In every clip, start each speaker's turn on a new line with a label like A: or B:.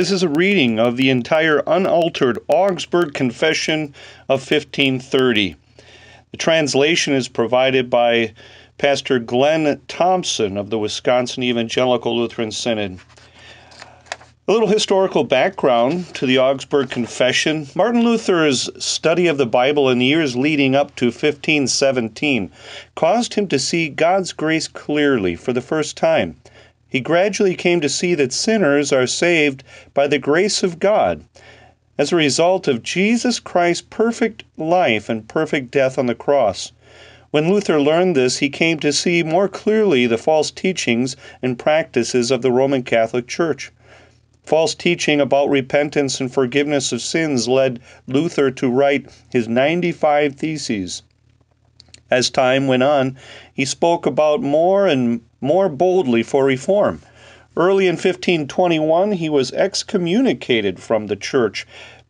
A: This is a reading of the entire unaltered Augsburg Confession of 1530. The translation is provided by Pastor Glenn Thompson of the Wisconsin Evangelical Lutheran Synod. A little historical background to the Augsburg Confession. Martin Luther's study of the Bible in the years leading up to 1517 caused him to see God's grace clearly for the first time. He gradually came to see that sinners are saved by the grace of God as a result of Jesus Christ's perfect life and perfect death on the cross. When Luther learned this, he came to see more clearly the false teachings and practices of the Roman Catholic Church. False teaching about repentance and forgiveness of sins led Luther to write his 95 Theses. As time went on, he spoke about more and more boldly for reform. Early in 1521, he was excommunicated from the church.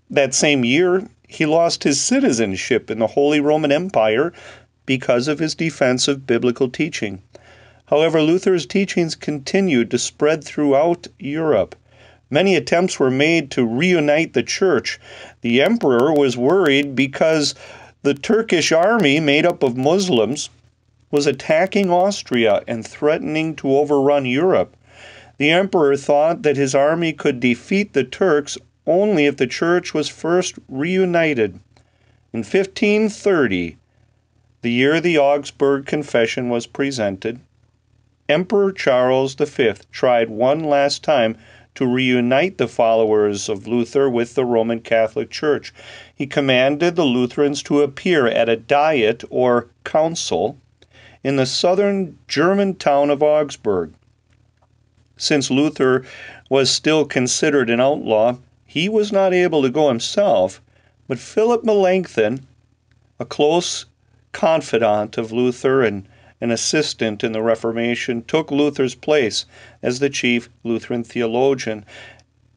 A: That same year, he lost his citizenship in the Holy Roman Empire because of his defense of biblical teaching. However, Luther's teachings continued to spread throughout Europe. Many attempts were made to reunite the church. The emperor was worried because the Turkish army, made up of Muslims, was attacking Austria and threatening to overrun Europe. The emperor thought that his army could defeat the Turks only if the church was first reunited. In 1530, the year the Augsburg Confession was presented, Emperor Charles V tried one last time to reunite the followers of Luther with the Roman Catholic Church. He commanded the Lutherans to appear at a diet or council in the southern German town of Augsburg. Since Luther was still considered an outlaw, he was not able to go himself, but Philip Melanchthon, a close confidant of Luther and an assistant in the Reformation, took Luther's place as the chief Lutheran theologian.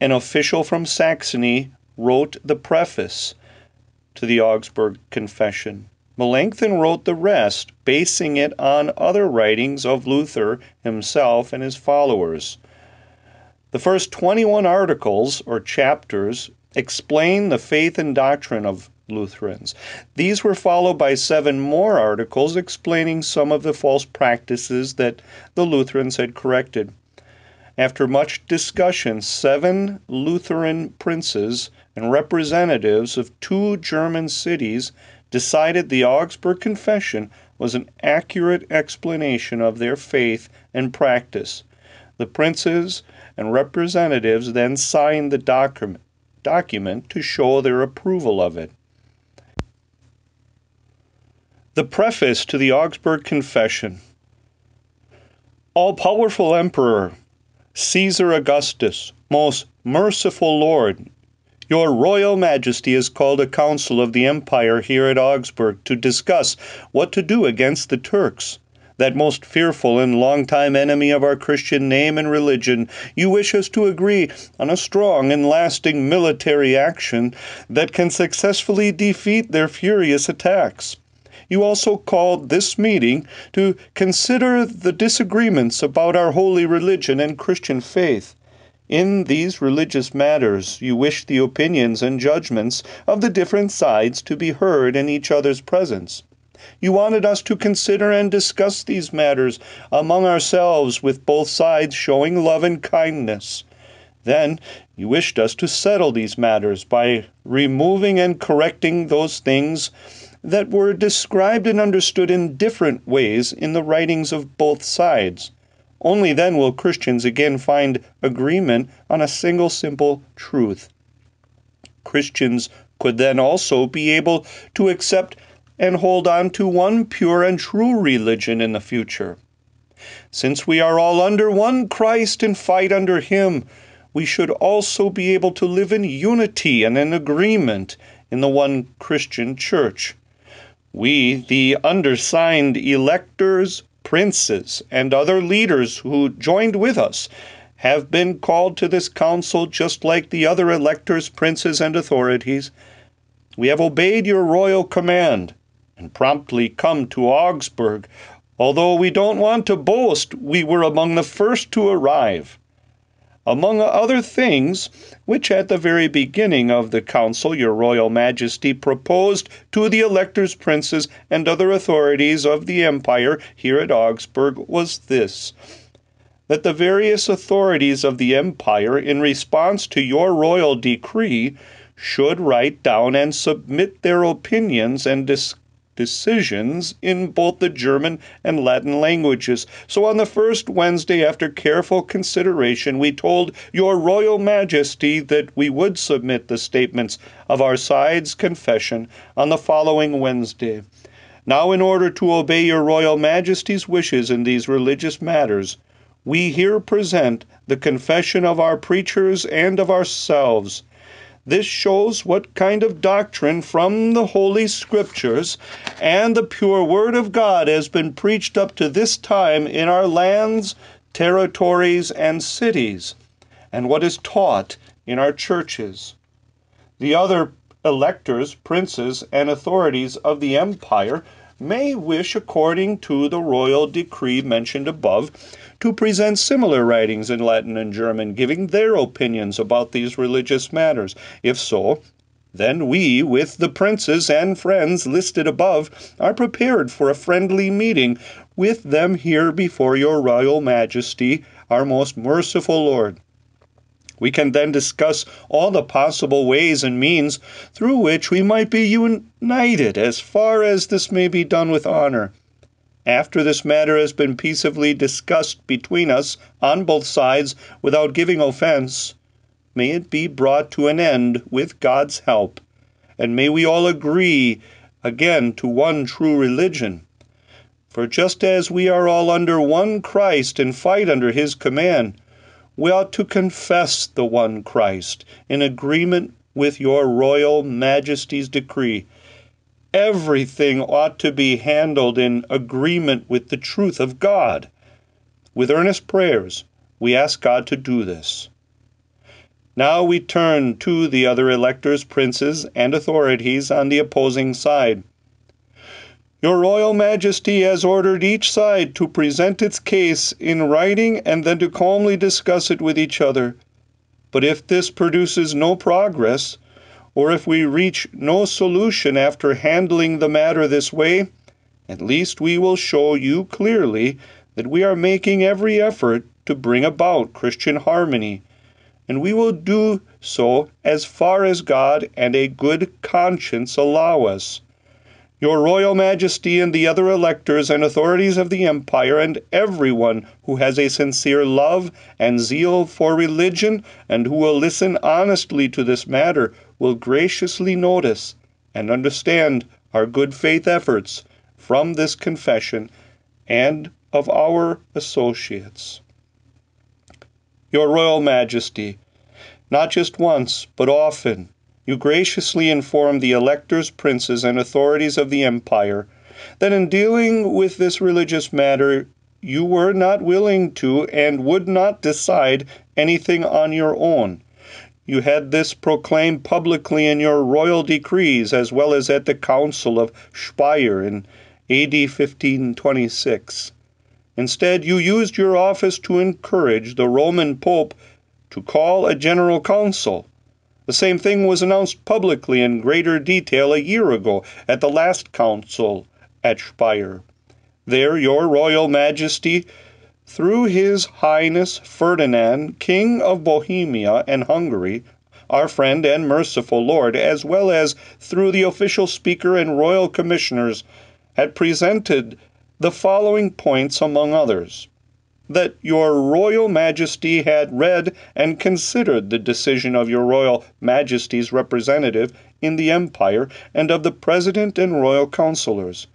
A: An official from Saxony wrote the preface to the Augsburg Confession. Melanchthon wrote the rest, basing it on other writings of Luther himself and his followers. The first 21 articles or chapters explain the faith and doctrine of Lutherans. These were followed by seven more articles explaining some of the false practices that the Lutherans had corrected. After much discussion, seven Lutheran princes and representatives of two German cities decided the Augsburg Confession was an accurate explanation of their faith and practice. The princes and representatives then signed the document, document to show their approval of it. The preface to the Augsburg Confession All powerful Emperor, Caesar Augustus, most merciful Lord, your Royal Majesty has called a council of the Empire here at Augsburg to discuss what to do against the Turks that most fearful and long-time enemy of our Christian name and religion, you wish us to agree on a strong and lasting military action that can successfully defeat their furious attacks. You also called this meeting to consider the disagreements about our holy religion and Christian faith. In these religious matters, you wish the opinions and judgments of the different sides to be heard in each other's presence. You wanted us to consider and discuss these matters among ourselves with both sides showing love and kindness. Then you wished us to settle these matters by removing and correcting those things that were described and understood in different ways in the writings of both sides. Only then will Christians again find agreement on a single simple truth. Christians could then also be able to accept and hold on to one pure and true religion in the future. Since we are all under one Christ and fight under Him, we should also be able to live in unity and in agreement in the one Christian church. We, the undersigned electors, princes, and other leaders who joined with us, have been called to this council just like the other electors, princes, and authorities. We have obeyed your royal command and promptly come to Augsburg. Although we don't want to boast, we were among the first to arrive. Among other things, which at the very beginning of the council your royal majesty proposed to the electors, princes, and other authorities of the empire here at Augsburg, was this that the various authorities of the empire, in response to your royal decree, should write down and submit their opinions and dis- decisions in both the German and Latin languages. So on the first Wednesday, after careful consideration, we told Your Royal Majesty that we would submit the statements of our side's confession on the following Wednesday. Now, in order to obey Your Royal Majesty's wishes in these religious matters, we here present the confession of our preachers and of ourselves. This shows what kind of doctrine from the Holy Scriptures and the pure Word of God has been preached up to this time in our lands, territories, and cities, and what is taught in our churches. The other electors, princes, and authorities of the empire may wish, according to the royal decree mentioned above, to present similar writings in Latin and German, giving their opinions about these religious matters. If so, then we, with the princes and friends listed above, are prepared for a friendly meeting with them here before your royal majesty, our most merciful Lord. We can then discuss all the possible ways and means through which we might be united as far as this may be done with honor. After this matter has been peaceably discussed between us on both sides without giving offense, may it be brought to an end with God's help, and may we all agree again to one true religion. For just as we are all under one Christ and fight under his command, we ought to confess the one Christ in agreement with your royal majesty's decree. Everything ought to be handled in agreement with the truth of God. With earnest prayers, we ask God to do this. Now we turn to the other electors, princes, and authorities on the opposing side. Your Royal Majesty has ordered each side to present its case in writing and then to calmly discuss it with each other. But if this produces no progress, or if we reach no solution after handling the matter this way, at least we will show you clearly that we are making every effort to bring about Christian harmony, and we will do so as far as God and a good conscience allow us. Your Royal Majesty and the other electors and authorities of the empire, and everyone who has a sincere love and zeal for religion, and who will listen honestly to this matter, will graciously notice and understand our good faith efforts from this confession and of our associates. Your Royal Majesty, not just once, but often, you graciously informed the electors, princes, and authorities of the empire that in dealing with this religious matter you were not willing to and would not decide anything on your own. You had this proclaimed publicly in your royal decrees as well as at the Council of Speyer in AD 1526. Instead, you used your office to encourage the Roman Pope to call a general council the same thing was announced publicly in greater detail a year ago at the last council at Speyer. There, your Royal Majesty, through His Highness Ferdinand, King of Bohemia and Hungary, our friend and merciful Lord, as well as through the official speaker and royal commissioners, had presented the following points among others that your Royal Majesty had read and considered the decision of your Royal Majesty's representative in the Empire and of the President and Royal Councillors,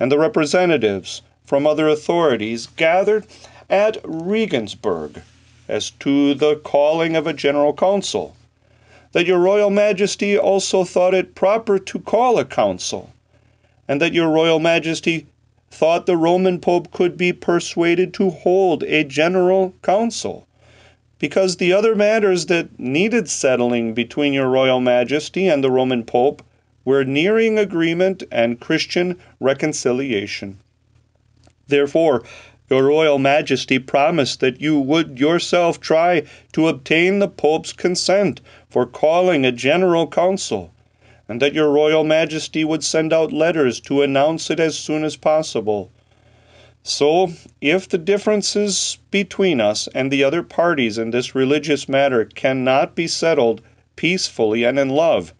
A: and the representatives from other authorities gathered at Regensburg as to the calling of a General Council. That your Royal Majesty also thought it proper to call a council, and that your Royal Majesty thought the Roman Pope could be persuaded to hold a general council, because the other matters that needed settling between your Royal Majesty and the Roman Pope were nearing agreement and Christian reconciliation. Therefore, Your Royal Majesty promised that you would yourself try to obtain the Pope's consent for calling a general council, and that your Royal Majesty would send out letters to announce it as soon as possible. So, if the differences between us and the other parties in this religious matter cannot be settled peacefully and in love,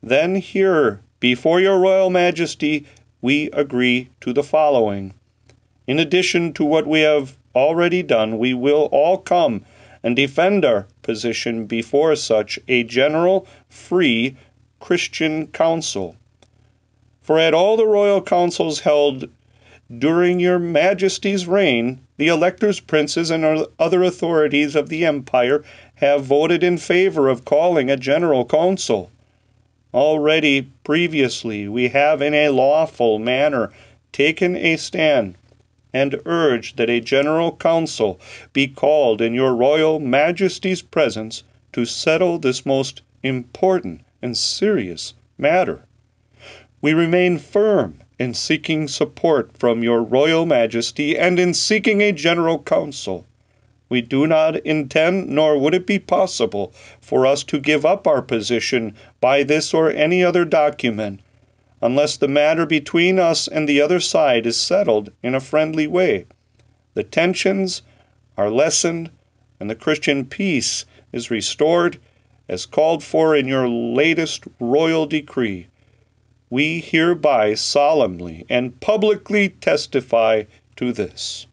A: then here, before your Royal Majesty, we agree to the following. In addition to what we have already done, we will all come and defend our position before such a general, free, Christian council. For at all the royal councils held during your Majesty's reign, the electors, princes, and other authorities of the empire have voted in favor of calling a general council. Already, previously, we have in a lawful manner taken a stand and urged that a general council be called in your royal majesty's presence to settle this most important and serious matter. We remain firm in seeking support from your royal majesty and in seeking a general council. We do not intend, nor would it be possible, for us to give up our position by this or any other document, unless the matter between us and the other side is settled in a friendly way. The tensions are lessened, and the Christian peace is restored as called for in your latest royal decree we hereby solemnly and publicly testify to this.